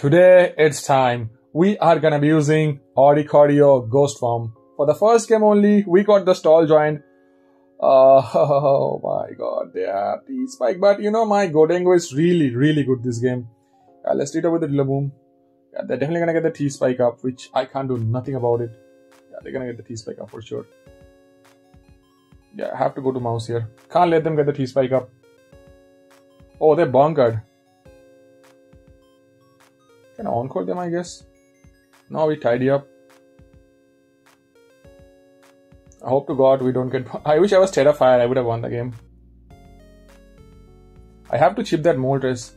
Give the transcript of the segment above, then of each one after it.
Today it's time. We are gonna be using Oricorio Ghost Form. For the first game only, we got the stall joint. Uh, oh my god, they are T-Spike. But you know, my Gholdengo is really, really good this game. Uh, let's treat it with the Rillaboom. Yeah, they're definitely gonna get the T-Spike up, which I can't do nothing about it. Yeah, they're gonna get the T-Spike up for sure. Yeah, I have to go to mouse here. Can't let them get the T-Spike up. Oh, they're bonkered. Can I encore them, I guess? Now we tidy up. I hope to God we don't get. I wish I was Tera Fairy, I would have won the game. I have to chip that Moltres.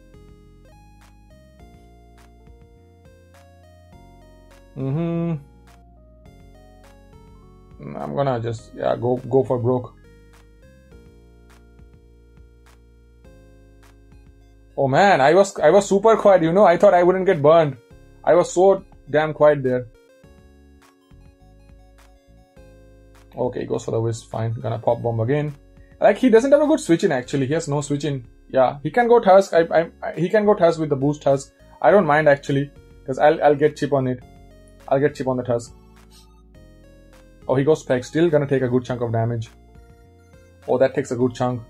Mm-hmm. I'm gonna just yeah go go for broke. Oh man, I was I was super quiet. You know, I thought I wouldn't get burned. I was so damn quiet there. Okay, goes for the Wisp. Fine, gonna pop bomb again. Like he doesn't have a good switch in actually. He has no switch in. Yeah, he can go Tusk. I, I, I he can go Tusk with the boost Tusk. I don't mind actually because I'll I'll get chip on it. I'll get chip on the Tusk. Oh, he goes Spec. Still gonna take a good chunk of damage. Oh, that takes a good chunk.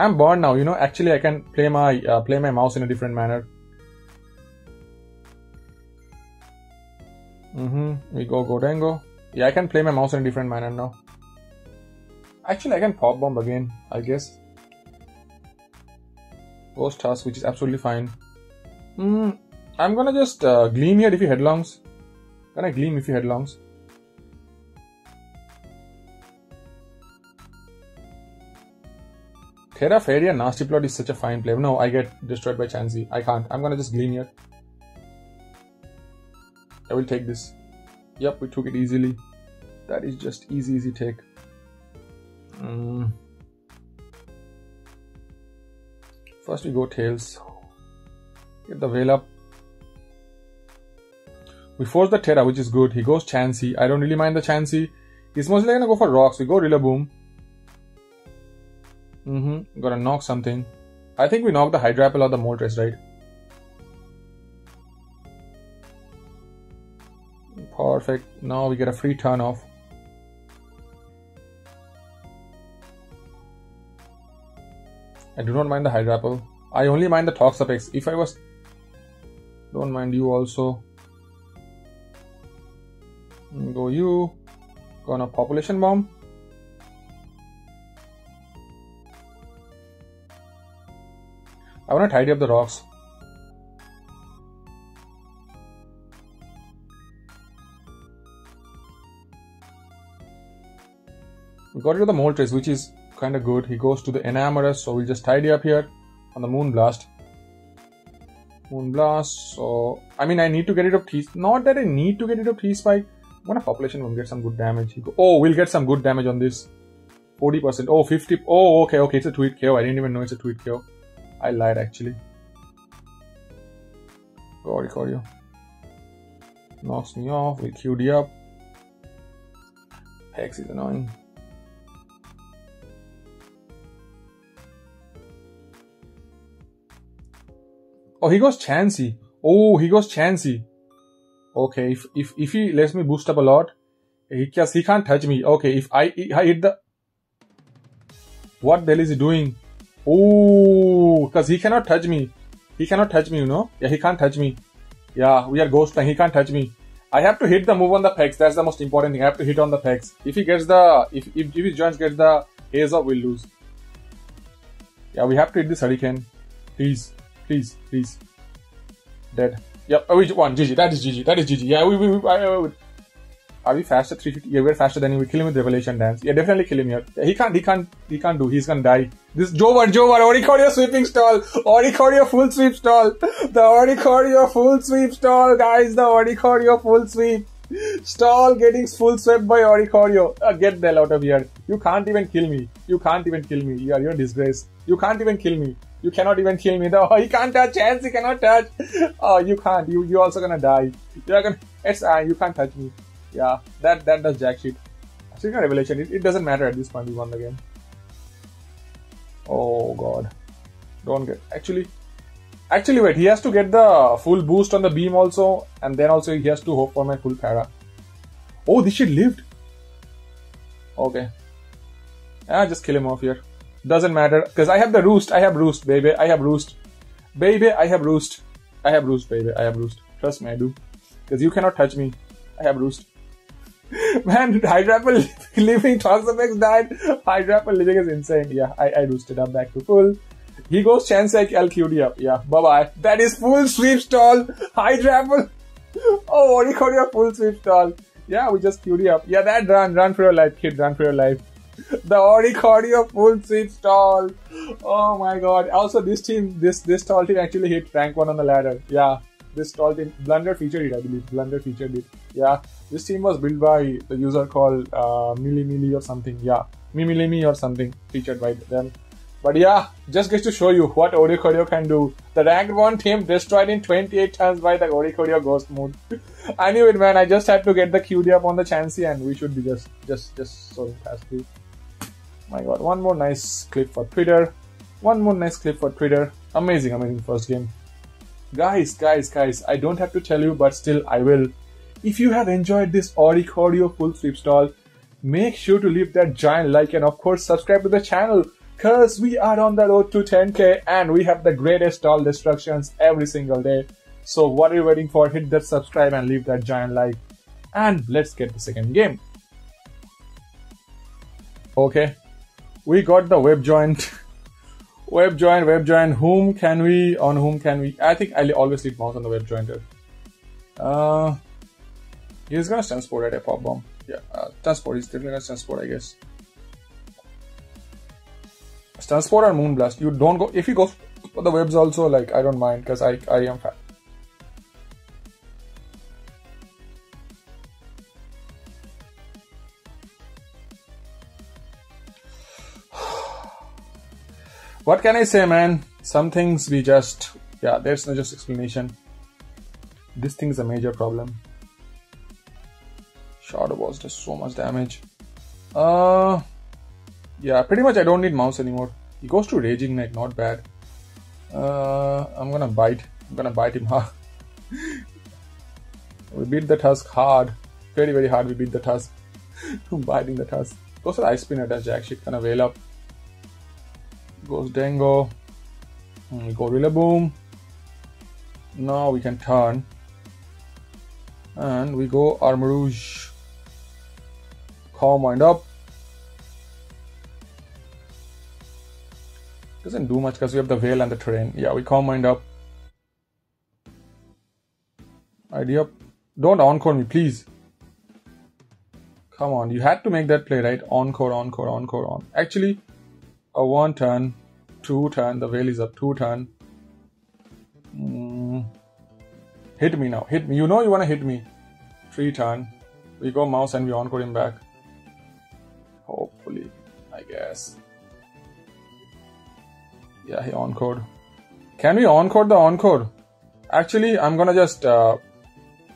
I'm burned now. You know, actually, I can play my uh, play my mouse in a different manner. Mm-hmm. We go Gholdengo. Yeah, I can play my mouse in a different manner now. Actually, I can pop bomb again. I guess. Ghost Tusk, which is absolutely fine. Hmm. I'm gonna just uh, gleam here if he headlongs. Gonna gleam if he headlongs. Tera Fairy Nasty Plot is such a fine play. No, I get destroyed by Chansey. I can't. I'm gonna just gleam here. I will take this. Yep, we took it easily. That is just easy, easy take. Mm. First we go Tails. Get the Veil up. We force the Tera, which is good. He goes Chansey. I don't really mind the Chansey. He's mostly gonna go for rocks. We go Rillaboom. Mm-hmm. Gotta knock something. I think we knocked the Hydrapple or the Moltres, right? Perfect. Now we get a free turn off. I do not mind the Hydrapple. I only mind the Toxapex. If I was... Don't mind you also. Go you. Gonna Population Bomb. I want to tidy up the rocks. We got rid of the Moltres, which is kind of good. He goes to the Enamorus, so we'll just tidy up here on the Moonblast. Moonblast, so... I mean, I need to get rid of T... Not that I need to get rid of T-Spike. I'm gonna population will get some good damage. Oh, we'll get some good damage on this. 40%. Oh, 50... Oh, okay, okay, it's a Tweet KO. I didn't even know it's a Tweet KO. I lied actually. God, Corio. Knocks me off. We QD up. Hex is annoying. Oh, he goes Chansey. Oh, he goes Chansey. Okay, if if if he lets me boost up a lot, he can he can't touch me. Okay, if I I hit the what the hell is he doing? Oh, because he cannot touch me. He cannot touch me, you know? Yeah, he can't touch me. Yeah, we are ghost playing. He can't touch me. I have to hit the move on the Pex. That's the most important thing. I have to hit on the Pex. If he gets the, if, if, if his joints get the haze up, we'll lose. Yeah, we have to hit this hurricane. Please, please, please. Dead. Yep, oh, we won. GG. That is GG. That is GG. Yeah, we, we, we, I, are we faster? 350? Yeah, we're faster than him. We kill him with Revelation Dance. Yeah, definitely kill him here. Yeah, he can't, he can't, he can't do. He's gonna die. This Jover, Jover, Oricorio sweeping stall. Oricorio full sweep stall. The Oricorio full sweep stall, guys. The Oricorio full sweep. Stall getting full swept by Oricorio. Uh, get the hell out of here. You can't even kill me. You can't even kill me. You are, you're disgrace. You can't even kill me. You cannot even kill me. No, he can't touch. Chance he cannot touch. Oh, you can't. You, you also gonna die. You're gonna, it's, uh, you can't touch me yeah, that that does jack shit. Speaking of Revelation, it, it doesn't matter at this point. We won the game. Oh god, don't get actually. Actually, wait, he has to get the full boost on the beam also, and then also he has to hope for my full para. Oh, this shit lived. Okay. Ah, just kill him off here. Doesn't matter, because I have the roost. I have roost, baby. I have roost. Baby, I have roost. I have roost, baby. I have roost. Trust me, I do. Because you cannot touch me. I have roost. Man, Hydrapple living Toxapex died. Hydrapple living is insane. Yeah, I, I roosted up back to full. He goes Chansey, I'll QD up. Yeah, bye bye. That is full sweep stall. Hydrapple. Oh, what do you call your full sweep stall? Yeah, we just QD up. Yeah, that run. Run for your life, kid. Run for your life. The Oricorio full sweep stall. Oh my god. Also, this team, this this stall team actually hit rank 1 on the ladder. Yeah, this stall team. Blunder featured it, I believe. Blunder featured it. Yeah, this team was built by the user called uh, Mili Mili or something. Yeah, Mimilimi or something featured by them. But yeah, just gets to show you what Oricorio can do. The ranked 1 team destroyed in 28 times by the Oricorio Ghost Moon. I knew it man, I just had to get the QD up on the Chansey and we should be just, just, just so fast My god, one more nice clip for Twitter. One more nice clip for Twitter. Amazing, amazing first game. Guys, guys, guys, I don't have to tell you, but still I will. If you have enjoyed this Oricorio full sweep stall, make sure to leave that giant like and of course subscribe to the channel cause we are on the road to 10k and we have the greatest stall destructions every single day. So what are you waiting for? Hit that subscribe and leave that giant like. And let's get the second game. Okay, we got the web joint. web join, web join. Whom can we? On whom can we? I think I'll always leave mouse on the web jointer. Uh, he's gonna transport at a pop bomb. Yeah, uh, transport. He's definitely gonna transport, I guess. Transport or Moonblast. You don't go if he goes for the webs also. Like I don't mind because I I am fat. What can I say, man? Some things we just, yeah, there's no just explanation. This thing is a major problem. Shadow Ball does so much damage. Uh, yeah, pretty much I don't need mouse anymore. He goes to Raging Neck, not bad. Uh, I'm gonna bite. I'm gonna bite him hard. we beat the Tusk hard. Very, very hard we beat the Tusk. Biting the Tusk. Goes for Ice Spin Jack shit, kind of veil up goes Dango. And we go Rillaboom. Now we can turn. And we go Armarouge. Calm mind up. Doesn't do much because we have the veil and the terrain. Yeah, we calm mind up. Idea. Don't encore me, please. Come on, you had to make that play, right? Encore, encore, encore, on. Actually, a one turn two turn. The veil is up two turn. Mm. Hit me now. Hit me. You know you want to hit me. Three turn. We go mouse and we encore him back. Hopefully, I guess. Yeah, he encored. Can we encore the encore? Actually, I'm gonna just uh,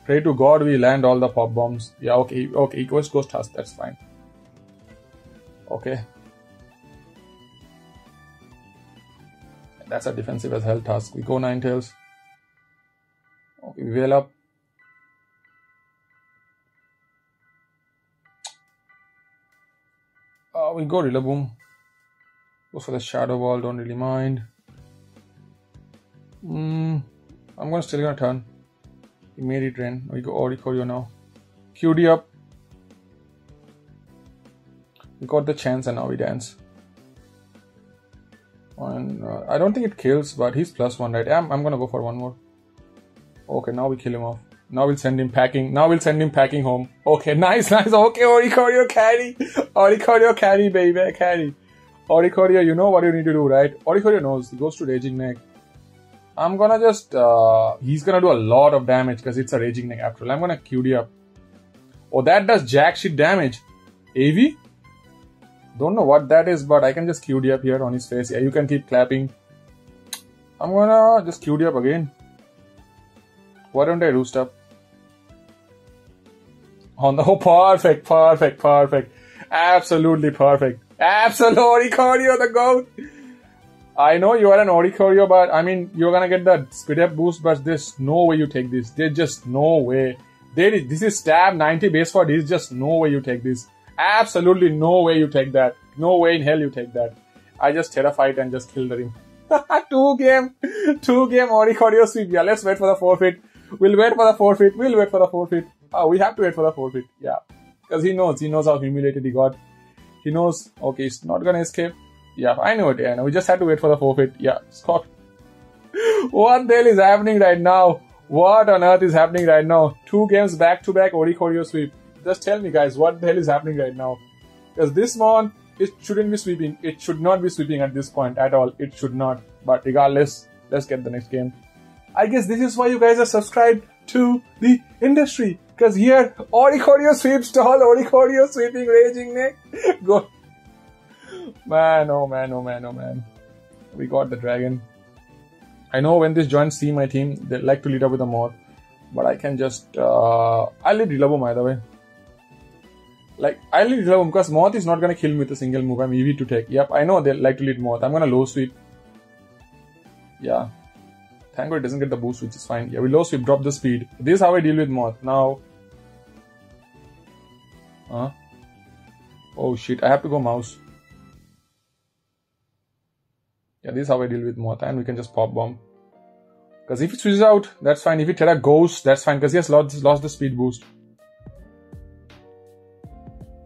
pray to God we land all the pop bombs. Yeah, okay, okay, equals ghost Tusk, that's fine. Okay, That's a defensive as hell Tusk. We go Ninetales. Okay, we veil up. Uh, we go Rillaboom. Go for the Shadow Ball, don't really mind. Mm, I'm gonna still gonna turn. He made it rain. We go Oricorio now. QD up. We got the chance and now we dance. And uh, I don't think it kills, but he's plus one, right? I'm, I'm gonna go for one more. Okay, now we kill him off. Now we'll send him packing. Now we'll send him packing home. Okay, nice, nice. Okay, Oricorio carry. Oricorio carry, baby, carry. Oricorio, you know what you need to do, right? Oricorio knows. He goes to Raging Neck. I'm gonna just, uh, he's gonna do a lot of damage because it's a Raging Neck after all. I'm gonna QD up. Oh, that does jack shit damage. AV? Don't know what that is, but I can just QD up here on his face. Yeah, you can keep clapping. I'm gonna just QD up again. Why don't I roost up? On the oh, perfect, perfect, perfect. Absolutely perfect. Absolutely cardio the goat. I know you are an Oricorio, but I mean, you're gonna get the speed up boost, but there's no way you take this. There's just no way. There is, this is stab 90 base for this, just no way you take this. Absolutely no way you take that. No way in hell you take that. I just terrified and just killed him. two game, two game Oricorio sweep. Yeah, let's wait for the forfeit. We'll wait for the forfeit. We'll wait for the forfeit. Oh, we have to wait for the forfeit. Yeah. Because he knows. He knows how humiliated he got. He knows, okay, he's not gonna escape. Yeah, I know it. Yeah, we just had to wait for the forfeit. Yeah, Scott. what the hell is happening right now? What on earth is happening right now? Two games back to back Oricorio sweep. Just tell me, guys, what the hell is happening right now? Because this one, it shouldn't be sweeping. It should not be sweeping at this point at all. It should not. But regardless, let's get the next game. I guess this is why you guys are subscribed to the industry. Because here, Oricorio sweeps stall, Oricorio sweeping raging neck. Go. Man, oh man, oh man, oh man. We got the dragon. I know when this joins see my team, they like to lead up with a moth. But I can just... Uh, I'll lead Rillaboom either way. Like, I'll lead Rillaboom because moth is not gonna kill me with a single move. I'm easy to take. Yep, I know they like to lead moth. I'm gonna low sweep. Yeah, Thank God it doesn't get the boost, which is fine. Yeah, we low sweep, drop the speed. This is how I deal with Moth. Now... Huh? Oh shit, I have to go mouse. Yeah, this is how I deal with Moth. And we can just pop bomb. Because if it switches out, that's fine. If it Tera goes, that's fine. Because he has lost, lost the speed boost.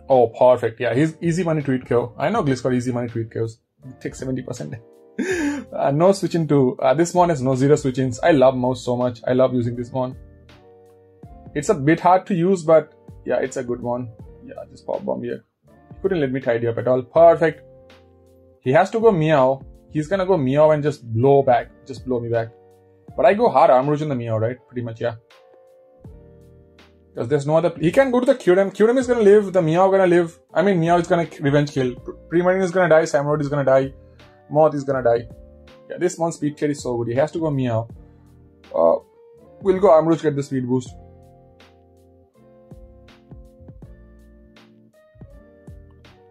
Oh, perfect. Yeah, he's easy money eat kill. I know Gliss got easy money kills. It takes 70%. uh, no switching to uh, this one has no zero switchings. I love mouse so much. I love using this one. It's a bit hard to use, but yeah, it's a good one. Yeah, just pop bomb here. He couldn't let me tidy up at all. Perfect. He has to go meow. He's gonna go meow and just blow back, just blow me back. But I go hard Armarouge in the meow, right? Pretty much, yeah. Because there's no other. He can go to the Kyurem. Kyurem is gonna live. The meow gonna live. I mean, meow is gonna revenge kill. Primarina is gonna die. Samurott is gonna die. Moth is gonna die. Yeah, this one speed kit is so good. He has to go Meow. Uh, we'll go Armarouge get the speed boost.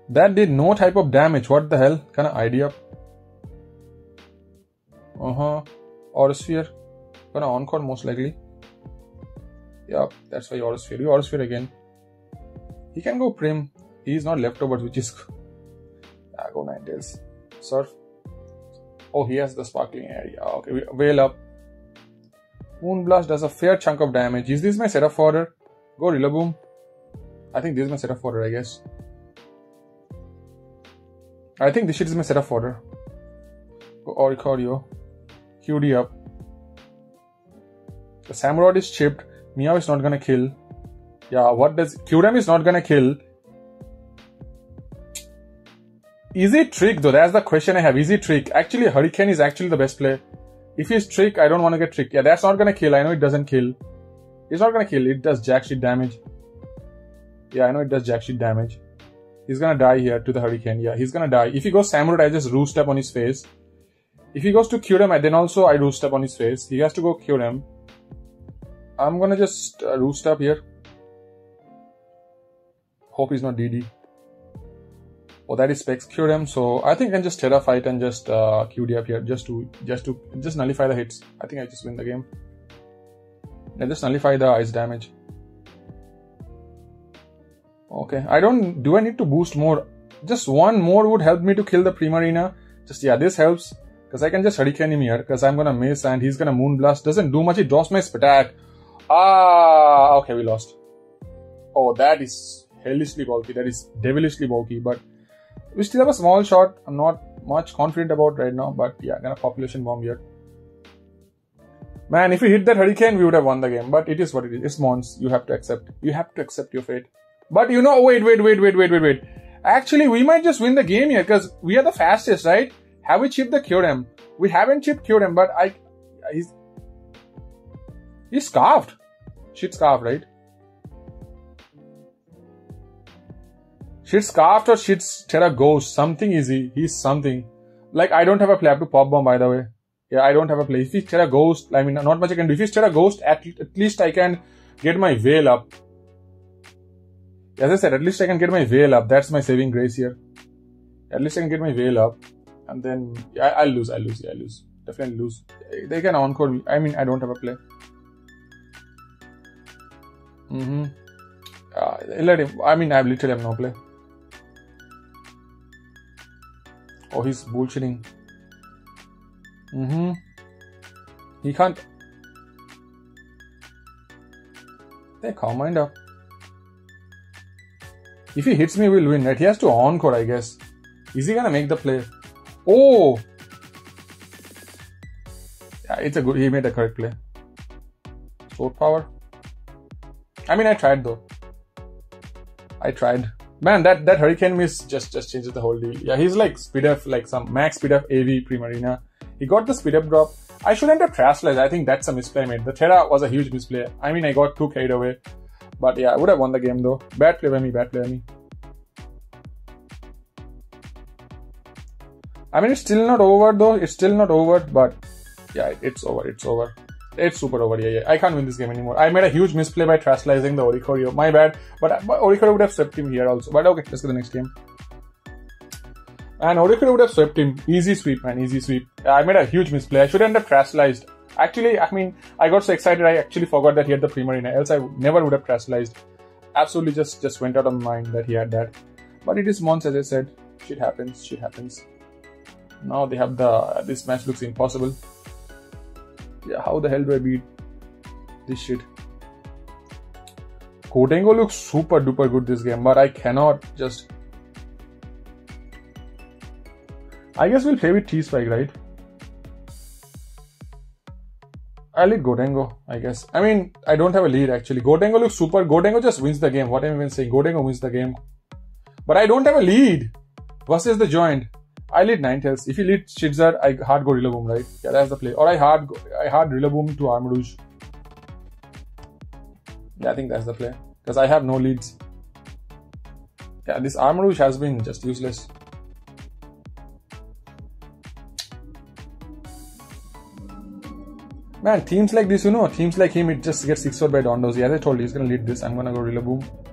That did no type of damage. What the hell? Kind of idea. Uh huh. Aurasphere. Gonna encore most likely. Yeah, that's why Aurasphere. You Aurasphere again. He can go Prim. He's not leftovers, which is. yeah, go Ninetales. Surf. Oh, he has the sparkling aria. Okay, Veil up. Moonblast does a fair chunk of damage. Is this my setup fodder? Go Rillaboom. I think this is my setup fodder, I guess. I think this shit is my setup fodder. Go Oricorio. QD up. The Samurott is chipped. Meow is not gonna kill. Yeah, what does... Kyurem is not gonna kill. Is it trick though? That's the question I have. Is it trick? Actually, Hurricane is actually the best play. If he's trick, I don't want to get trick. Yeah, that's not gonna kill. I know it doesn't kill. It's not gonna kill. It does jack shit damage. Yeah, I know it does jack shit damage. He's gonna die here to the Hurricane. Yeah, he's gonna die. If he goes Samurai, I just roost up on his face. If he goes to Kyurem, then also I roost up on his face. He has to go Kyurem. I'm gonna just uh, roost up here. Hope he's not DD. Oh, that is Specs Kyurem. So I think I can just Tera fight and just uh, QD up here just to just to just nullify the hits. I think I just win the game. Then just nullify the ice damage. Okay, I don't. Do I need to boost more? Just one more would help me to kill the Primarina. Just yeah, this helps because I can just Hurricane him here because I'm gonna miss and he's gonna Moonblast. Doesn't do much. He drops my attack. Ah, okay, we lost. Oh, that is hellishly bulky. That is devilishly bulky, but we still have a small shot. I'm not much confident about right now, but yeah, gonna population bomb here. Man, if we hit that hurricane, we would have won the game. But it is what it is. It's Mons. You have to accept. You have to accept your fate. But you know, wait, wait, wait, wait, wait, wait, wait. Actually, we might just win the game here because we are the fastest, right? Have we chipped the Kyurem? We haven't chipped Kyurem, but I, he's, he's scarfed. Shit scarfed, right? Shit's Scarfed or Shit's Tera Ghost. Something easy. He's something. Like, I don't have a play. To pop bomb, by the way. Yeah, I don't have a play. If he's Tera Ghost, I mean, not much I can do. If he's Tera Ghost, at, at least I can get my veil up. As I said, at least I can get my veil up. That's my saving grace here. At least I can get my veil up. And then yeah, I'll lose. I'll lose. Yeah, I'll lose. Definitely lose. They can encore me. I mean, I don't have a play. Mm-hmm. Uh, let him. I mean, I literally have no play. Oh, he's bullshitting. Mm-hmm. He can't. Hey, calm mind up. If he hits me, we'll win, right? He has to encore, I guess. Is he gonna make the play? Oh! Yeah, it's a good. He made a correct play. Sword power. I mean, I tried though. I tried. Man, that that hurricane miss just just changes the whole deal. Yeah, he's like speed up, like some max speed up AV Primarina. He got the speed up drop. I shouldn't have Trashlight. I think that's a misplay made. The Tera was a huge misplay. I mean, I got too carried away. But yeah, I would have won the game though. Bad play by me, bad play by me. I mean, it's still not over though. It's still not over, but yeah, it's over. It's over. It's super over. Yeah, yeah. I can't win this game anymore. I made a huge misplay by terastallizing the Oricorio. My bad. But, but Oricorio would have swept him here also. But okay, let's go to the next game. And Oricorio would have swept him. Easy sweep, man. Easy sweep. I made a huge misplay. I shouldn't have terastallized. Actually, I mean, I got so excited I actually forgot that he had the Primarina. Else I never would have terastallized. Absolutely just, just went out of mind that he had that. But it is Mons, as I said. Shit happens. Shit happens. Now they have the... This match looks impossible. Yeah, how the hell do I beat this shit? Gholdengo looks super duper good this game, but I cannot just. I guess we'll play with T Spike, right? I'll lead Gholdengo, I guess. I mean, I don't have a lead actually. Gholdengo looks super. Gholdengo just wins the game. What am I even saying? Gholdengo wins the game. But I don't have a lead versus the joint. I lead nine Ninetales. If you lead Scizor, I hard go Rillaboom, right? Yeah, that's the play. Or I hard go, I hard Rillaboom to Armarouge. Yeah, I think that's the play. Because I have no leads. Yeah, this Armarouge has been just useless. Man, teams like this, you know, teams like him, it just gets 6 by Dondo's. Yeah, I told you, he's gonna lead this. I'm gonna go Rillaboom.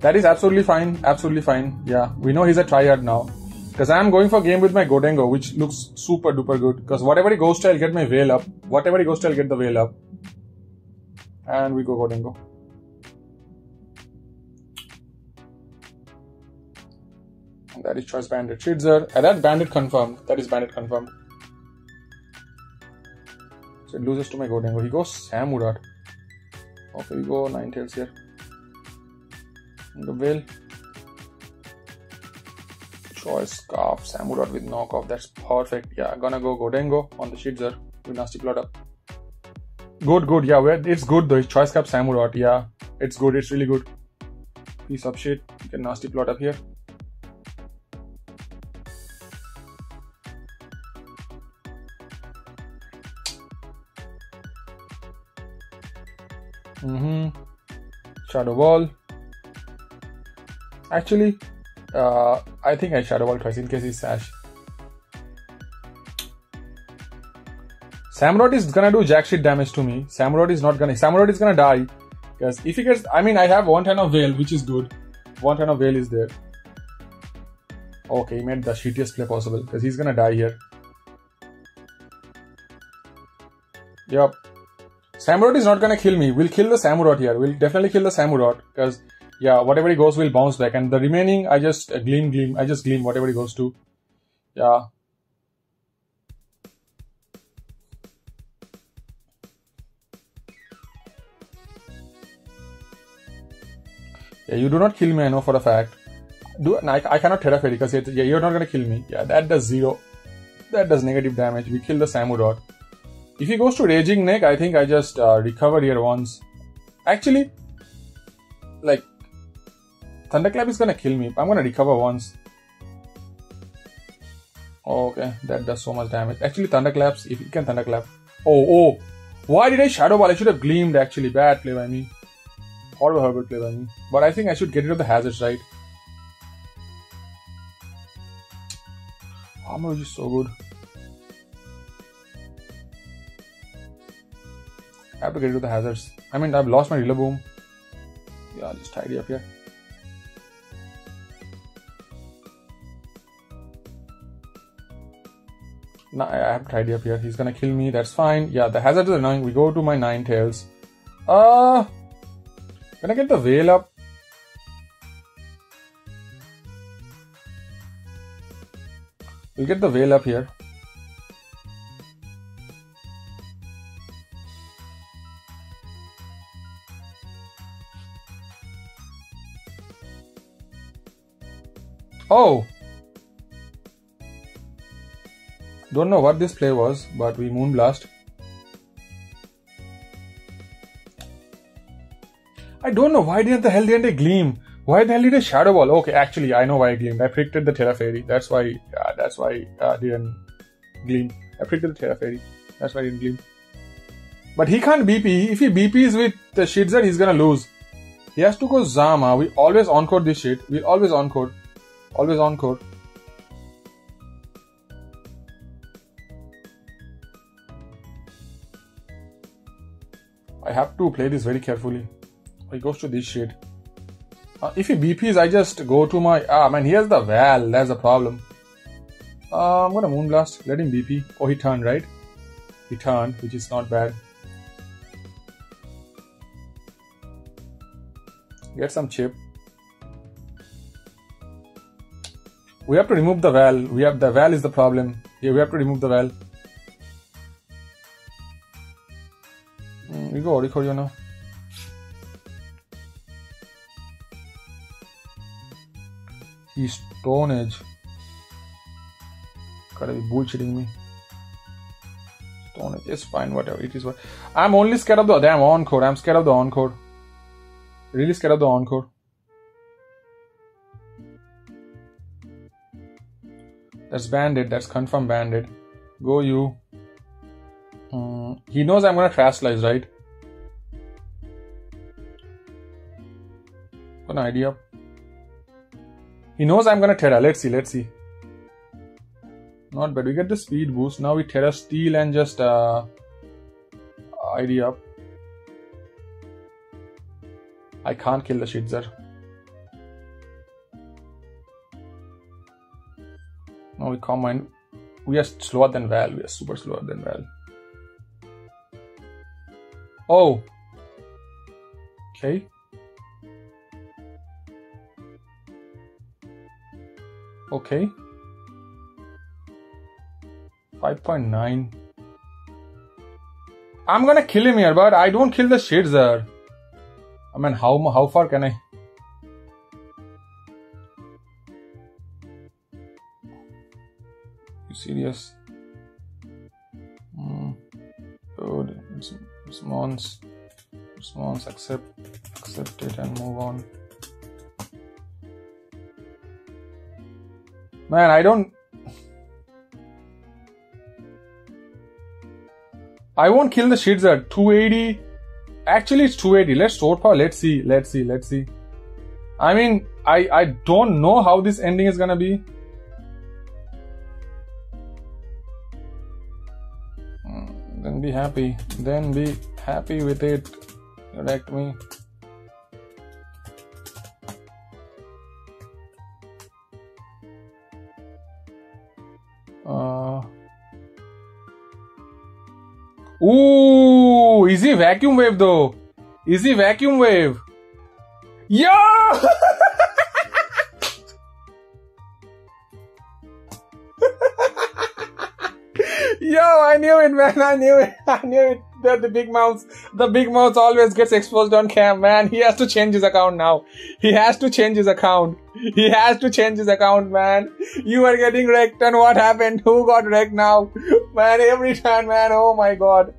That is absolutely fine. Absolutely fine. Yeah, we know he's a tryhard now. Because I'm going for game with my Gholdengo, which looks super duper good. Because whatever he goes to, I'll get my veil up. Whatever he goes to, I'll get the veil up. And we go Gholdengo. And that is choice bandit. Scizor. And uh, that bandit confirmed. That is bandit confirmed. So it loses to my Gholdengo. He goes Samurott. Okay, we go Ninetales here whale. Choice Scarf, Samurott with knockoff. That's perfect. Yeah, gonna go Gholdengo on the Scizor with Nasty Plot up. Good, good. Yeah, it's good though. Choice Scarf Samurott. Yeah, it's good. It's really good. Piece of shit. Get Nasty Plot up here. Mm-hmm. Shadow Ball. Actually, uh, I think I Shadow Ball twice in case he's Sash. Samurott is gonna do jack shit damage to me. Samurott is not gonna. Samurott is gonna die. Because if he gets. I mean, I have one ton of Veil, which is good. One ton of Veil is there. Okay, he made the shittiest play possible because he's gonna die here. Yup. Samurott is not gonna kill me. We'll kill the Samurott here. We'll definitely kill the Samurott because yeah, whatever he goes will bounce back, and the remaining I just uh, gleam, gleam. I just gleam whatever he goes to. Yeah. Yeah, you do not kill me. I know for a fact. Do I, I cannot Tera Fairy because yeah, you're not gonna kill me. Yeah, that does zero. That does negative damage. We kill the Samurott. If he goes to Raging Neck, I think I just uh, recover here once. Actually, like Thunderclap is gonna kill me. I'm gonna recover once. Okay, that does so much damage. Actually, Thunderclaps, if you can Thunderclap. Oh, oh. Why did I Shadow Ball? I should have gleamed actually. Bad play by me. Horrible, horrible play by me. But I think I should get rid of the hazards, right? Armor is so good. I have to get rid of the hazards. I mean, I've lost my Rillaboom. Yeah, I'll just tidy up here. No, I have tidy up here. He's gonna kill me. That's fine. Yeah, the hazard is annoying. We go to my Ninetales. Uh, can I get the veil up? We'll get the veil up here. Oh! Don't know what this play was, but we Moonblast. I don't know why didn't the hell didn't I gleam? Why the hell did I shadow ball? Okay, actually I know why I gleamed. I predicted the Tera Fairy. That's why. Uh, that's why I uh, didn't gleam. I predicted the Tera Fairy. That's why I didn't gleam. But he can't BP. If he BPs with the Scizor, he's gonna lose. He has to go Zama. We always encore this shit. We always encore. Always encore. Have to play this very carefully. He goes to this shit. Uh, if he BPs, I just go to my... Ah, man, here's the Val. That's the problem. Uh, I'm gonna Moonblast. Let him BP. Oh, he turned, right? He turned, which is not bad. Get some chip. We have to remove the Val. We have the Val is the problem. Yeah, we have to remove the Val. We go Oricorio now. He's Stone Edge. Gotta be me. Stone Edge is fine, whatever it is. What I'm only scared of the damn encore. I'm scared of the encore. Really scared of the encore. That's banded. That's confirmed banded. Go you. Mm, he knows I'm gonna trash slice, right? An idea. He knows I'm gonna Tera. Let's see, let's see. Not bad. We get the speed boost. Now we Tera Steel and just uh, ID up. I can't kill the Scizor. Now we combine. We are slower than Val. We are super slower than Val. Oh. Okay. Okay. 5.9. I'm gonna kill him here, but I don't kill the Scizor. I mean, how how far can I? You serious? Mm. Good. It's, it's Mons. Accept, accept it and move on. Man, I don't. I won't kill the shits at 280. Actually, it's 280. Let's sword power. Let's see. Let's see. Let's see. I mean, I I don't know how this ending is gonna be. Hmm, then be happy. Then be happy with it. Correct me. Ooh, easy vacuum wave though. Easy vacuum wave. Yo! Yo, I knew it, man. I knew it. I knew it. The big mouth, the big mouth always gets exposed on cam, man. He has to change his account now. He has to change his account. He has to change his account, man. You are getting wrecked, and what happened? Who got wrecked now? Man, every time, man. Oh my god.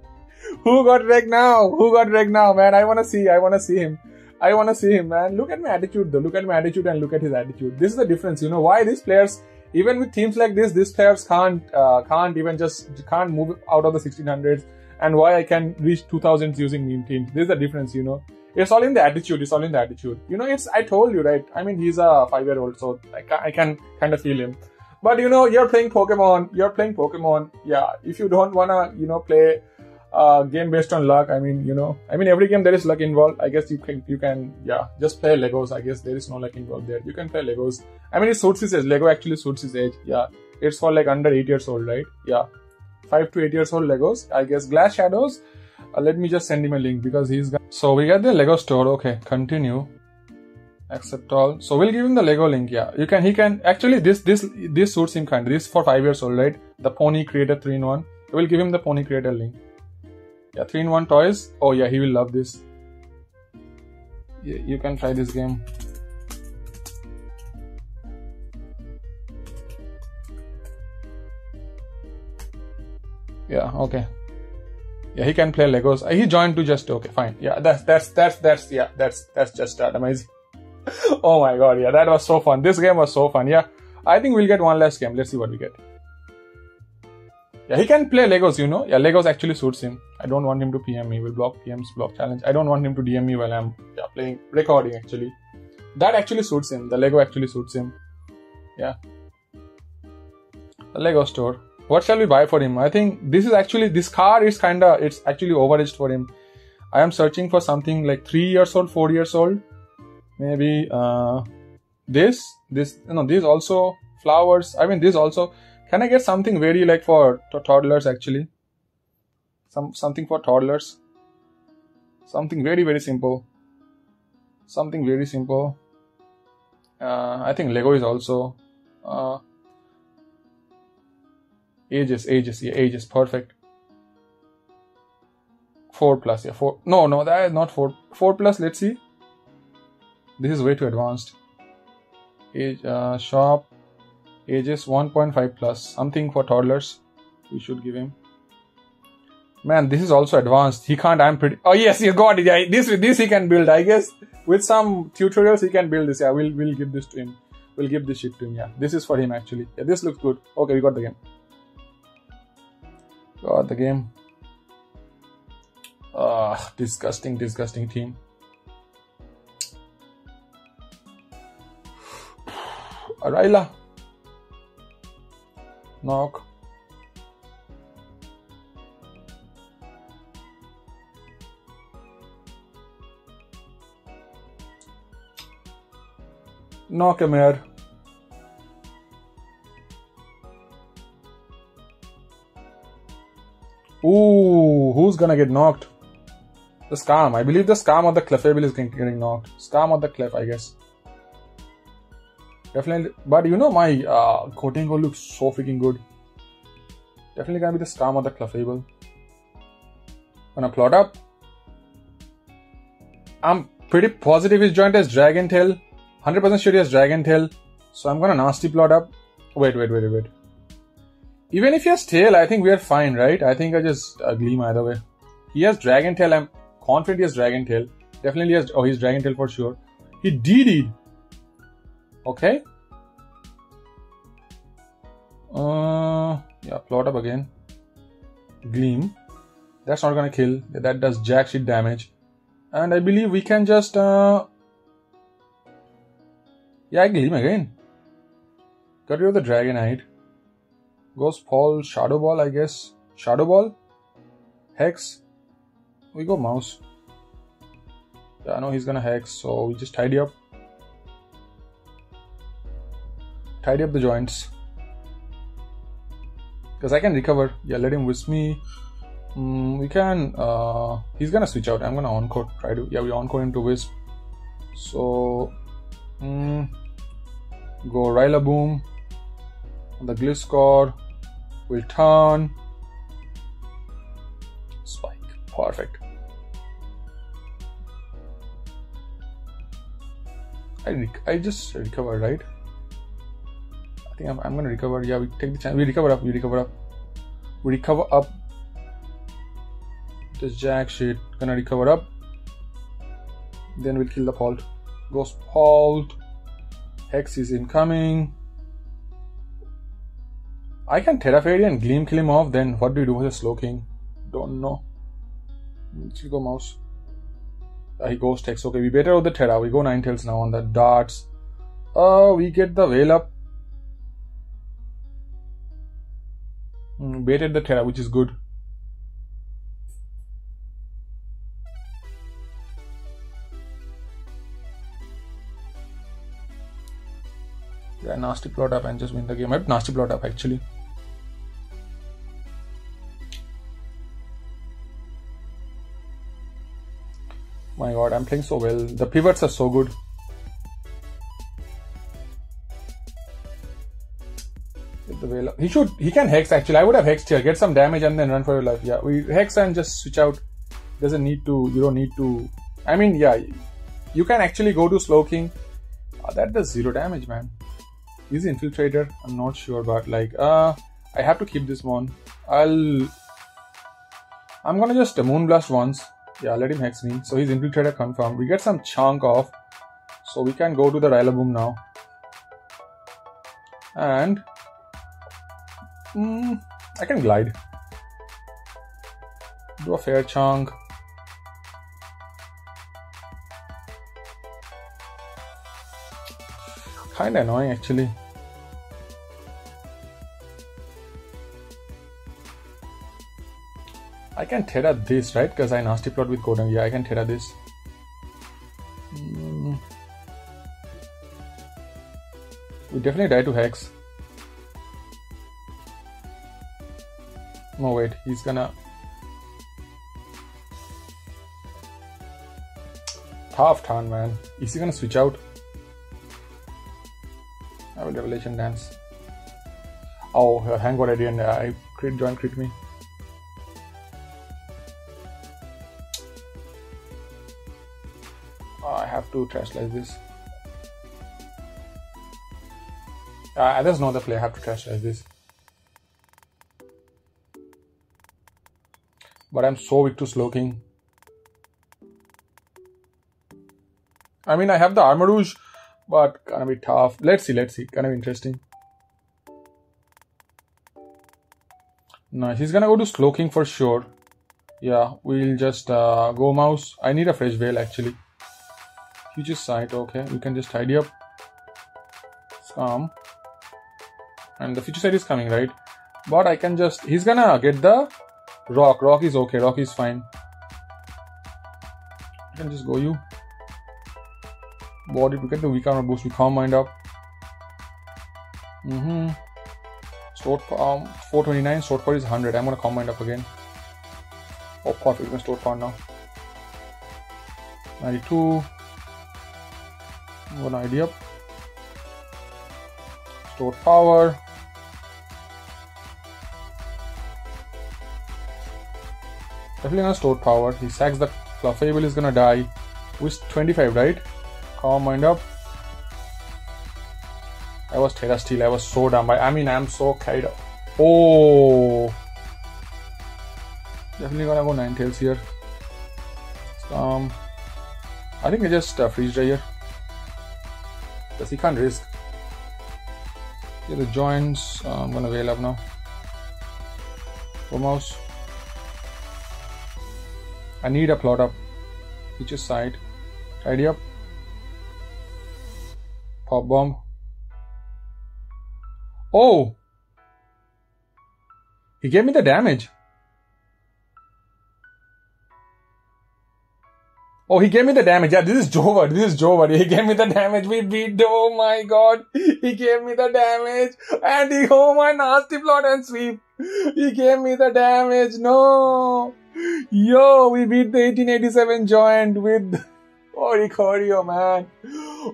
Who got wrecked now? Who got wrecked now, man? I wanna see. I wanna see him. I wanna see him, man. Look at my attitude, though. Look at my attitude and look at his attitude. This is the difference. You know why these players even with teams like this, these players can't uh, can't even just can't move out of the 1600s. And why I can reach 2000s using meme teams. This is the difference, you know. It's all in the attitude. It's all in the attitude. You know, it's I told you right. I mean, he's a five year old, so I can, I can kind of feel him. But you know, you're playing Pokemon. You're playing Pokemon. Yeah, if you don't wanna, you know, play uh, game based on luck. I mean, you know, I mean, every game there is luck involved. I guess you can, you can, yeah, just play Legos. I guess there is no luck involved there. You can play Legos. I mean, it suits his age. Lego actually suits his age. Yeah, it's for like under eight years old, right? Yeah, five to eight years old Legos. I guess Glass Shadows. Uh, let me just send him a link because he's got. So we get the Lego store. Okay, continue. Accept all. So we'll give him the Lego link. Yeah, you can. He can actually this this this suits him kind. This for five years old, right? The Pony Creator three in one. We'll give him the Pony Creator link. Yeah, three in one toys. Oh yeah, he will love this. Yeah, you can try this game. yeah okay yeah he can play legos. He joined to just okay fine. Yeah that's that's that's that's yeah that's that's just uh, amazing oh my god yeah that was so fun. This game was so fun yeah. I think we'll get one last game. Let's see what we get. Yeah he can play legos you know. Yeah legos actually suits him. I don't want him to pm me. We'll block pms block challenge. I don't want him to dm me while i'm yeah, playing recording actually. That actually suits him. The lego actually suits him. Yeah. The lego store what shall we buy for him? I think this is actually this car is kind of it's actually overaged for him. I am searching for something like three years old four years old. Maybe uh this this you know this also flowers. I mean this also can i get something very like for toddlers actually? Some something for toddlers. Something very very simple. Something very simple. Uh, i think lego is also uh, Ages, ages, yeah, ages, perfect. 4 plus, yeah, 4. No, no, that is not 4. 4 plus, let's see. This is way too advanced. Age, uh, shop, ages 1.5 plus, something for toddlers. We should give him. Man, this is also advanced. He can't, I'm pretty. Oh, yes, you got it. Yeah, this, this he can build, I guess. With some tutorials, he can build this. Yeah, we'll, we'll give this to him. We'll give this shit to him. Yeah, this is for him actually. Yeah, this looks good. Okay, we got the game. God, the game. Ah, disgusting, disgusting team. Arayla. Knock. Knock him here. Gonna get knocked? The Scam. I believe the Scam or the Clefable is getting knocked. Scam or the Clef, I guess. Definitely. But you know, my uh, Gholdengo looks so freaking good. Definitely gonna be the Scam or the Clefable. Gonna plot up. I'm pretty positive his joint has Dragon Tail. 100% sure he has Dragon Tail. So I'm gonna nasty plot up. Wait, wait, wait, wait. Even if he has tail, I think we are fine, right? I think I just uh, gleam either way. He has dragon tail. I'm confident he has dragon tail. Definitely has. Oh, he's dragon tail for sure. He DD'd. Okay. Uh, yeah, plot up again. Gleam. That's not gonna kill. That does jack shit damage. And I believe we can just. Uh, yeah, gleam again. Got rid of the Dragonite. Goes Paul Shadow Ball, I guess. Shadow Ball? Hex? We go Mouse. Yeah, I know he's gonna Hex, so we just tidy up. Tidy up the joints. Because I can recover. Yeah, let him with me. Mm, we can. Uh, he's gonna switch out. I'm gonna encore. Try to. Yeah, we encore to Wisp. So. Mm, go Boom. The Gliscor will turn spike. Perfect. I, I just recover right? I think I'm, I'm gonna recover. Yeah we take the chance. We recover up. We recover up. We recover up. This jack shit gonna recover up. Then we'll kill the Palt. Ghost Palt. Hex is incoming I can Tera Fairy and Gleam kill him off, then what do you do with a Slowking? Don't know. Let's go mouse. Uh, he goes. Okay, we better with the Tera. We go Ninetales now on the darts. Uh, we get the Veil up. Mm, baited the Tera, which is good. Yeah, nasty plot up and just win the game. I nasty plot up actually. I'm playing so well. The pivots are so good. He should. He can hex actually. I would have hexed here. Get some damage and then run for your life. Yeah, we hex and just switch out. Doesn't need to. You don't need to. I mean, yeah, you can actually go to Slowking. Uh, that does zero damage, man. Is infiltrator? I'm not sure, but like, uh, I have to keep this one. I'll. I'm gonna just moonblast once. Yeah, let him hex me. So he's infiltrator confirmed. We get some chunk off. So we can go to the Rillaboom now. And mm, I can glide. Do a fair chunk. Kinda annoying actually. Can Tera this, right? Because I nasty plot with Kodam. Yeah, I can Tera this. Mm. We definitely die to Hex. No, wait, he's gonna. Tough turn, man. Is he gonna switch out? I will Revelation Dance. Oh, hang God, I didn't. I crit join crit me. Have to trash like this. Uh, there's no other play, I have to trash like this. But I'm so weak to Slowking. I mean, I have the Armarouge, but gonna be tough. Let's see, let's see. Gonna be interesting. Nice. He's gonna go to Slowking for sure. Yeah, we'll just uh, go mouse. I need a fresh veil actually. Future sight, okay. you can just tidy up. Scum. And the future sight is coming, right? But I can just... He's gonna get the rock. Rock is okay. Rock is fine. I can just go you. Body, we get the weak armor boost. We calm mind up. Mm-hmm. Sword um, 429. Stored power is 100. I'm gonna calm mind up again. Oh, perfect. We can stored power now. 92 one idea. Store power. Definitely gonna store power. He sacks the Clefable is gonna die. With 25 right? Calm mind up. I was Tera Steel. I was so dumb. I, I mean I'm so carried up oh. Definitely gonna go Ninetales here. Um I think I just uh, freeze dry here because he can't risk. Here the joints, uh, I'm gonna veil up now. Mouse. I need a plot up. Each side. Tidy up. Pop bomb. Oh! He gave me the damage. Oh, he gave me the damage. Yeah, this is Jovat. This is Jovat. He gave me the damage. We beat. Oh my god. He gave me the damage. And he, oh my nasty plot and sweep. He gave me the damage. No. Yo, we beat the 1887 joint with Oricorio, oh man.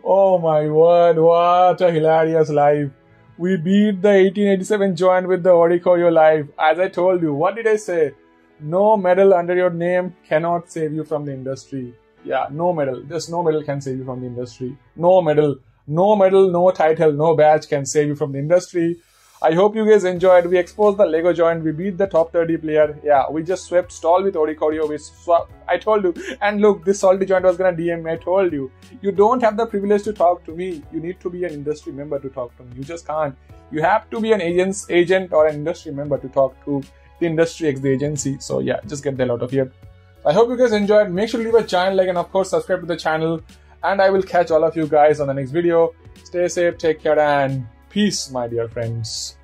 Oh my word. What a hilarious life. We beat the 1887 joint with the Oricorio oh live. As I told you, what did I say? No medal under your name cannot save you from the industry. Yeah, no medal. Just no medal can save you from the industry. No medal. No medal, no title, no badge can save you from the industry. I hope you guys enjoyed. We exposed the Lego joint. We beat the top 30 player. Yeah, we just swept stall with Oricorio. We sw- I told you. And look, this salty joint was gonna DM me. I told you. You don't have the privilege to talk to me. You need to be an industry member to talk to me. You just can't. You have to be an agent's agent or an industry member to talk to the industry ex the agency. So yeah, just get the hell out of here. I hope you guys enjoyed. Make sure to leave a channel like and of course subscribe to the channel. And I will catch all of you guys on the next video. Stay safe, take care, and peace, my dear friends.